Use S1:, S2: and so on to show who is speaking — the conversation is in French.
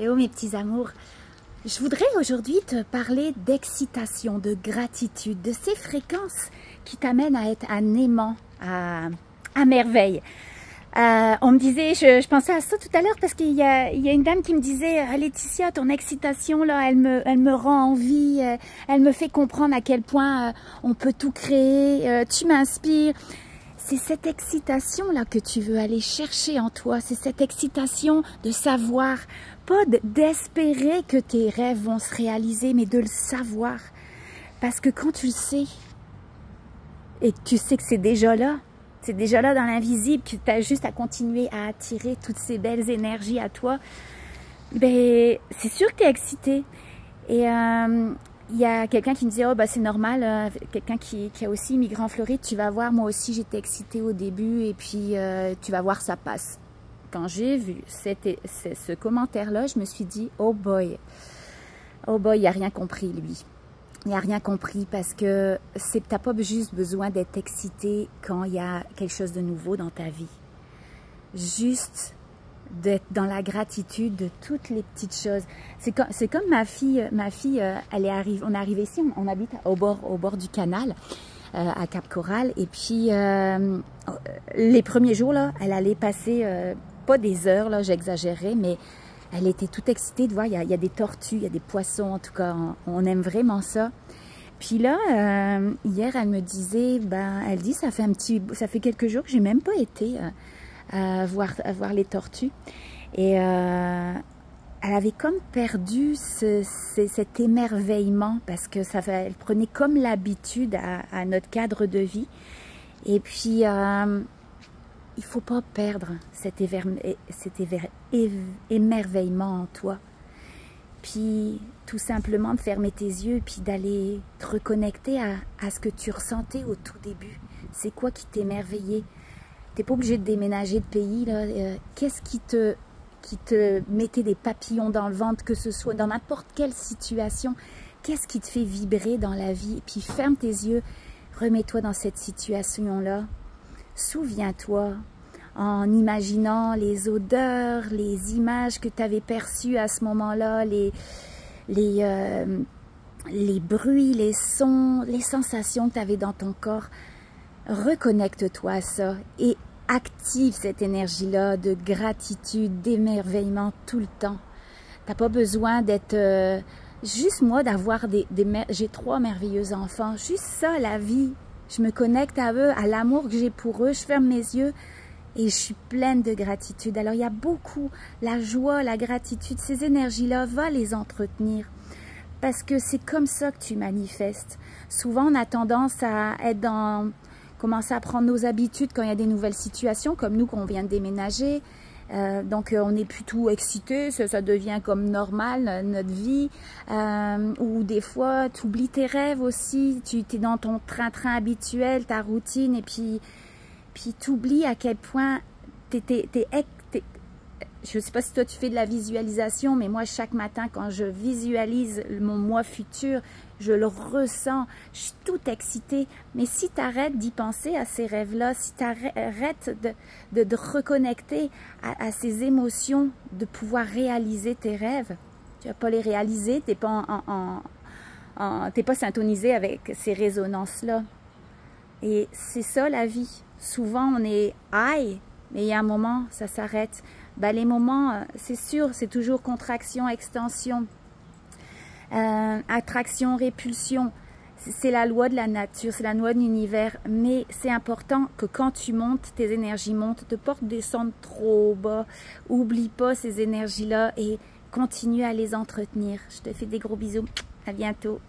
S1: Hello mes petits amours. Je voudrais aujourd'hui te parler d'excitation, de gratitude, de ces fréquences qui t'amènent à être un aimant, à, à merveille. Euh, on me disait, je, pensais à ça tout à l'heure parce qu'il y a, il y a une dame qui me disait, ah, Laetitia, ton excitation là, elle me, elle me rend envie, euh, elle me fait comprendre à quel point euh, on peut tout créer, tu m'inspires. C'est cette excitation-là que tu veux aller chercher en toi. C'est cette excitation de savoir, pas d'espérer que tes rêves vont se réaliser, mais de le savoir. Parce que quand tu le sais, et que tu sais que c'est déjà là, c'est déjà là dans l'invisible, que tu as juste à continuer à attirer toutes ces belles énergies à toi, ben, c'est sûr que tu es excité. Et euh, il y a quelqu'un qui me disait, oh bah c'est normal, euh, quelqu'un qui, qui, a aussi immigré en Floride, tu vas voir, moi aussi j'étais excitée au début et puis euh, tu vas voir, ça passe. Quand j'ai vu cette, ce commentaire-là, je me suis dit, oh boy, oh boy, il n'a rien compris lui. Il n'a rien compris parce que tu n'as pas juste besoin d'être excité quand il y a quelque chose de nouveau dans ta vie. Juste d'être dans la gratitude de toutes les petites choses. C'est comme, comme ma fille, ma fille, euh, elle est arrivée, on est arrivé ici, on, habite au bord, au bord du canal, euh, à Cap Coral, et puis euh, les premiers jours là, elle allait passer pas des heures là, j'exagérais, mais elle était toute excitée de voir, il y, a, il y, a, des tortues, il y a des poissons, en tout cas, on, on aime vraiment ça. Puis là, hier, elle me disait, ben, elle dit, ça fait un petit, ça fait quelques jours que j'ai même pas été à voir, les tortues. Et euh, elle avait comme perdu ce, ce, cet émerveillement parce que ça, elle prenait comme l'habitude à, notre cadre de vie. Et puis, euh, il faut pas perdre cet, émerveillement en toi. Puis, tout simplement de fermer tes yeux puis d'aller te reconnecter à, à ce que tu ressentais au tout début. C'est quoi qui t'émerveillait? T'es pas obligé de déménager de pays. Euh, Qu'est-ce qui te, qui te mettait des papillons dans le ventre, que ce soit dans n'importe quelle situation? Qu'est-ce qui te fait vibrer dans la vie? Et puis ferme tes yeux, remets-toi dans cette situation-là. Souviens-toi en imaginant les odeurs, les images que tu avais perçues à ce moment-là, les, les, euh, les bruits, les sons, les sensations que tu avais dans ton corps reconnecte-toi à ça et active cette énergie-là de gratitude, d'émerveillement tout le temps. T'as pas besoin d'être euh, juste moi d'avoir des, des j'ai trois merveilleux enfants, juste ça la vie. Je me connecte à eux, à l'amour que j'ai pour eux, je ferme mes yeux et je suis pleine de gratitude. Alors il y a beaucoup la joie, la gratitude, ces énergies-là, va les entretenir parce que c'est comme ça que tu manifestes. Souvent on a tendance à être dans commencer à prendre nos habitudes quand il y a des nouvelles situations, comme nous quand on vient de déménager. Euh, donc euh, on est plutôt excité, ça, ça, devient comme normal notre vie. Euh, ou des fois, tu oublies tes rêves aussi, tu es dans ton train-train habituel, ta routine, et puis, puis tu oublies à quel point tu es, je ne sais pas si toi tu fais de la visualisation, mais moi chaque matin quand je visualise mon moi futur, je le ressens, je suis toute excitée. Mais si tu arrêtes d'y penser à ces rêves-là, si tu arrêtes de, de, reconnecter à, ces émotions, de pouvoir réaliser tes rêves, tu vas pas les réaliser, tu n'es pas, en, pas syntonisé avec ces résonances-là. Et c'est ça la vie. Souvent on est high, mais il y a un moment, ça s'arrête. Ben, les moments, euh, c'est sûr, c'est toujours contraction, extension, euh, attraction, répulsion. C'est la loi de la nature, c'est la loi de l'univers. Mais c'est important que quand tu montes, tes énergies montent, te porte descendre trop bas. Oublie pas ces énergies-là et continue à les entretenir. Je te fais des gros bisous. À bientôt.